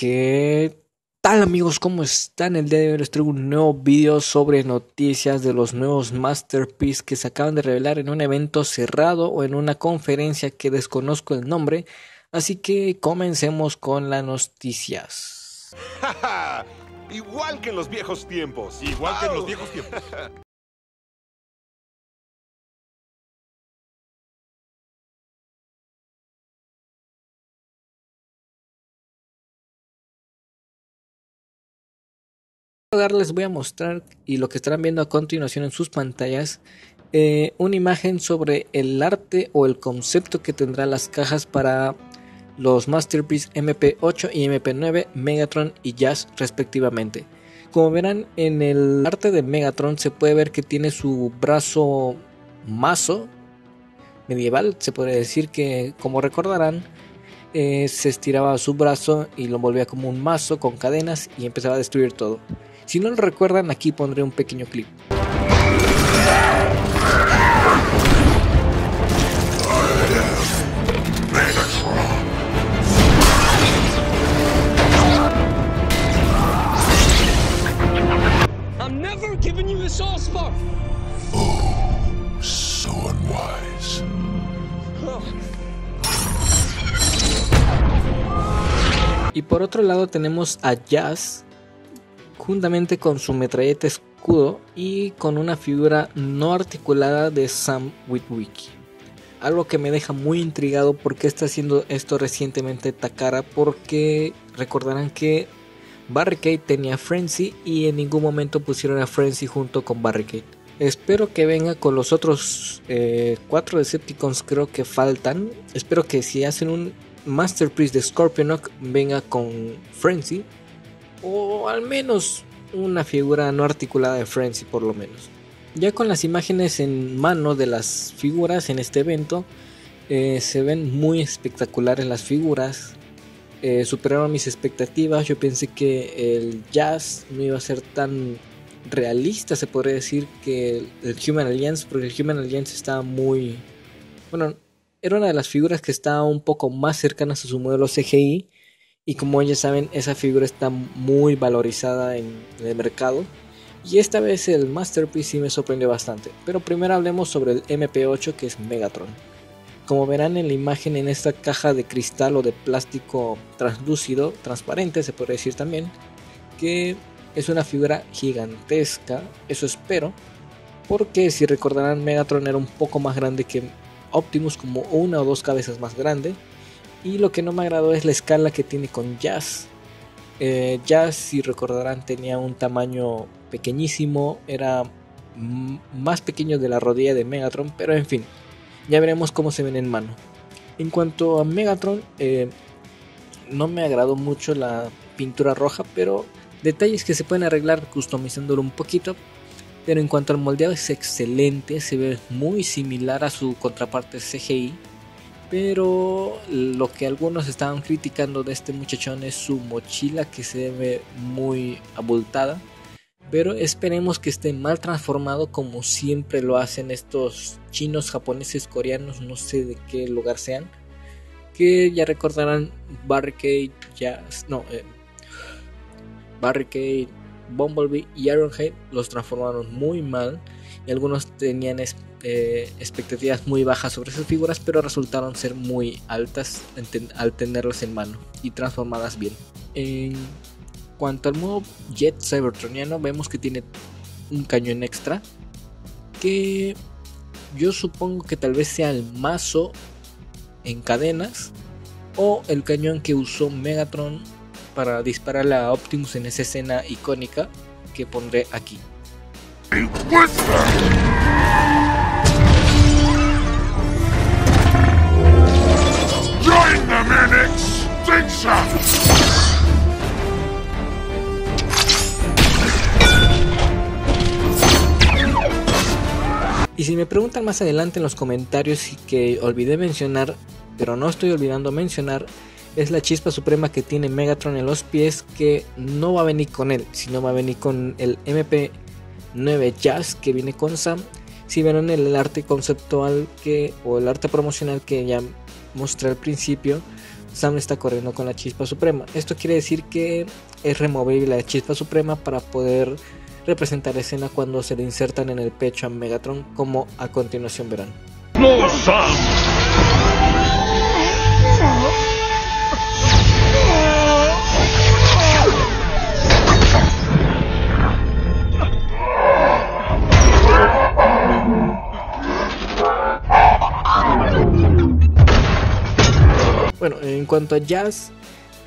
¿Qué tal amigos? ¿Cómo están? El día de hoy les traigo un nuevo video sobre noticias de los nuevos Masterpiece que se acaban de revelar en un evento cerrado o en una conferencia que desconozco el nombre. Así que comencemos con las noticias. Igual que en los viejos tiempos. Igual que en los viejos tiempos. les voy a mostrar y lo que estarán viendo a continuación en sus pantallas eh, una imagen sobre el arte o el concepto que tendrá las cajas para los Masterpiece MP8 y MP9 Megatron y Jazz respectivamente. Como verán en el arte de Megatron se puede ver que tiene su brazo mazo medieval se puede decir que como recordarán eh, se estiraba su brazo y lo volvía como un mazo con cadenas y empezaba a destruir todo si no lo recuerdan, aquí pondré un pequeño clip. Oh. Y por otro lado tenemos a Jazz, juntamente con su metralleta escudo y con una figura no articulada de Sam Witwicky. Algo que me deja muy intrigado porque está haciendo esto recientemente Takara porque recordarán que Barricade tenía Frenzy y en ningún momento pusieron a Frenzy junto con Barricade. Espero que venga con los otros eh, cuatro Decepticons creo que faltan. Espero que si hacen un Masterpiece de Scorpionok venga con Frenzy o al menos una figura no articulada de Frenzy por lo menos. Ya con las imágenes en mano de las figuras en este evento, eh, se ven muy espectaculares las figuras. Eh, superaron mis expectativas. Yo pensé que el jazz no iba a ser tan realista, se podría decir, que el, Human Alliance, porque el Human Alliance estaba muy. Bueno, era una de las figuras que estaba un poco más cercanas a su modelo CGI y como ya saben, esa figura está muy valorizada en, el mercado. Y esta vez el Masterpiece sí me sorprendió bastante. Pero primero hablemos sobre el MP8 que es Megatron. Como verán en la imagen en esta caja de cristal o de plástico translúcido, transparente se puede decir también, que es una figura gigantesca, eso espero, porque si recordarán Megatron era un poco más grande que Optimus, como una o dos cabezas más grande, y lo que no me agradó es la escala que tiene con Jazz. Eh, Jazz, si recordarán, tenía un tamaño pequeñísimo, era más pequeño de la rodilla de Megatron, pero en fin, ya veremos cómo se ven en mano. En cuanto a Megatron, eh, no me agradó mucho la pintura roja, pero detalles que se pueden arreglar customizándolo un poquito. Pero en cuanto al moldeado es excelente, se ve muy similar a su contraparte CGI pero lo que algunos estaban criticando de este muchachón es su mochila que se ve muy abultada. Pero esperemos que esté mal transformado como siempre lo hacen estos chinos, japoneses, coreanos, no sé de qué lugar sean. Que ya recordarán Barricade, ya, no, eh, Barricade, Bumblebee y Ironhead los transformaron muy mal y algunos tenían eh, expectativas muy bajas sobre esas figuras, pero resultaron ser muy altas al tenerlas en mano y transformadas bien. En cuanto al modo Jet Cybertroniano, vemos que tiene un cañón extra que yo supongo que tal vez sea el mazo en cadenas o el cañón que usó Megatron para disparar a Optimus en esa escena icónica que pondré aquí. Y si me preguntan más adelante en los comentarios y que olvidé mencionar, pero no estoy olvidando mencionar, es la chispa suprema que tiene Megatron en los pies que no va a venir con él, sino va a venir con el MP9 Jazz que viene con Sam. Si vieron el arte conceptual que o el arte promocional que ya mostré al principio, Sam está corriendo con la chispa suprema. Esto quiere decir que es removible la chispa suprema para poder representar la escena cuando se le insertan en el pecho a Megatron como a continuación verán. No, Sam! En cuanto a Jazz,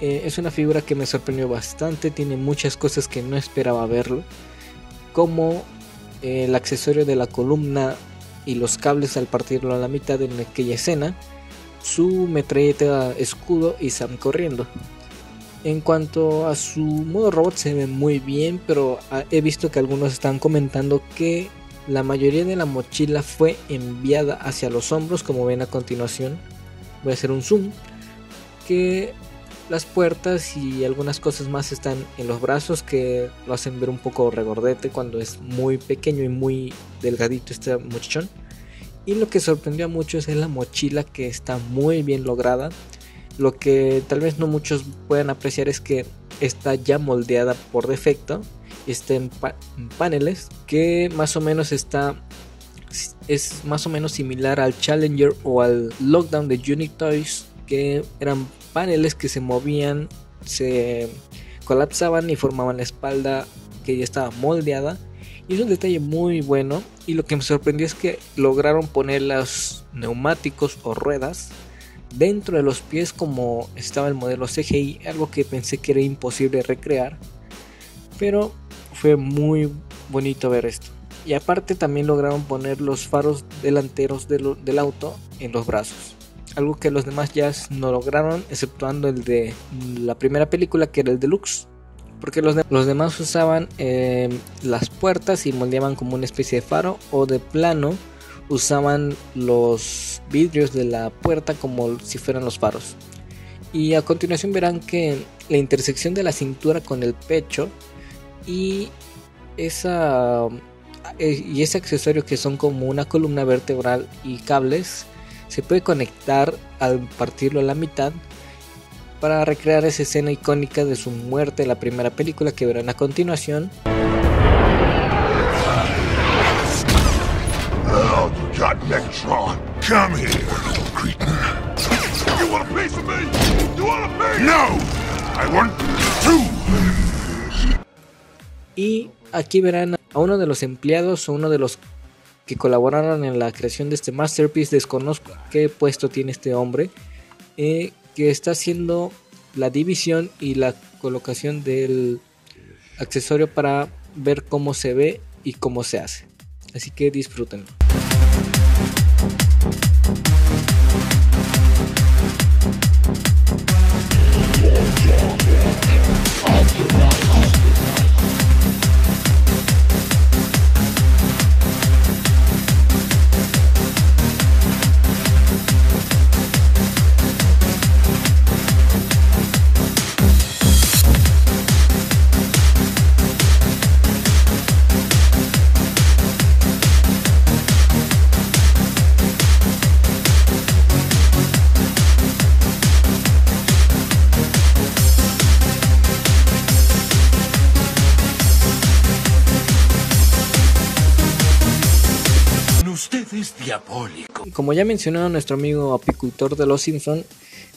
eh, es una figura que me sorprendió bastante, tiene muchas cosas que no esperaba verlo, como eh, el accesorio de la columna y los cables al partirlo a la mitad en aquella escena, su metralleta escudo y Sam corriendo. En cuanto a su modo robot se ve muy bien, pero ah, he visto que algunos están comentando que la mayoría de la mochila fue enviada hacia los hombros, como ven a continuación. Voy a hacer un zoom que las puertas y algunas cosas más están en los brazos que lo hacen ver un poco regordete cuando es muy pequeño y muy delgadito este muchachón. Y lo que sorprendió a muchos es la mochila que está muy bien lograda. Lo que tal vez no muchos puedan apreciar es que está ya moldeada por defecto. Está en, en paneles que más o menos está es más o menos similar al Challenger o al Lockdown de Unique Toys que eran paneles que se movían, se colapsaban y formaban la espalda que ya estaba moldeada. Y es un detalle muy bueno. Y lo que me sorprendió es que lograron poner los neumáticos o ruedas dentro de los pies como estaba el modelo CGI, algo que pensé que era imposible recrear. Pero fue muy bonito ver esto. Y aparte también lograron poner los faros delanteros del, del auto en los brazos algo que los demás ya no lograron, exceptuando el de la primera película que era el deluxe. Porque los, los demás usaban eh, las puertas y moldeaban como una especie de faro o de plano usaban los vidrios de la puerta como si fueran los faros. Y a continuación verán que la intersección de la cintura con el pecho y esa eh, y ese accesorio que son como una columna vertebral y cables se puede conectar al partirlo a la mitad para recrear esa escena icónica de su muerte en la primera película que verán a continuación. Oh, God, Megatron, come here, cretin. You want a piece of me? You want a piece? No, I want two. Y aquí verán a uno de los empleados o uno de los que colaboraron en la creación de este masterpiece. Desconozco qué puesto tiene este hombre, eh, que está haciendo la división y la colocación del accesorio para ver cómo se ve y cómo se hace. Así que disfrútenlo. Diabólico. Como ya mencionó nuestro amigo apicultor de los Simpson,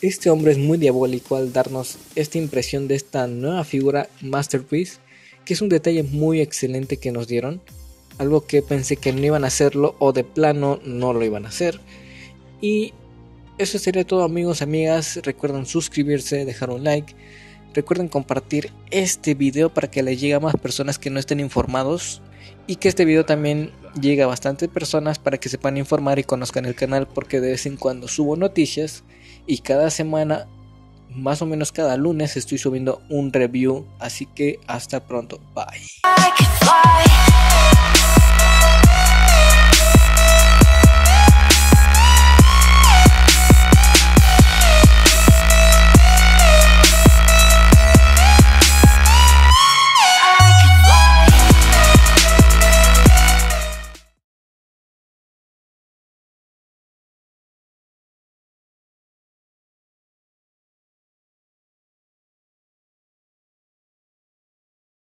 este hombre es muy diabólico al darnos esta impresión de esta nueva figura Masterpiece, que es un detalle muy excelente que nos dieron, algo que pensé que no iban a hacerlo o de plano no lo iban a hacer. Y eso sería todo amigos, amigas, recuerden suscribirse, dejar un like, recuerden compartir este video para que le llegue a más personas que no estén informados y que este video también llegue a bastantes personas para que sepan informar y conozcan el canal porque de vez en cuando subo noticias y cada semana, más o menos cada lunes estoy subiendo un review, así que hasta pronto, bye.